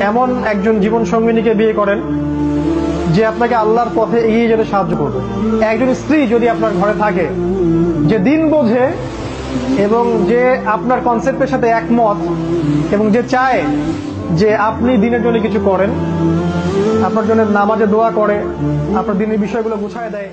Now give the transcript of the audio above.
এমন একজন জীবন সঙ্গিনীকে বিয়ে করেন যে আপনাকে আল্লাহর পথে এগিয়ে যেতে সাহায্য করবে। একজন স্ত্রী যদি আপনার ঘরে থাকে, যে দিন বোঝে এবং যে আপনার কনসেপ্টের সাথে একমত এবং যে চায় যে আপনি দিনের জন্য কিছু করেন, আপনার জন্য নামাজে দোয়া করে, আপনার দিনের বিষয়গুলো গুছায় দেয়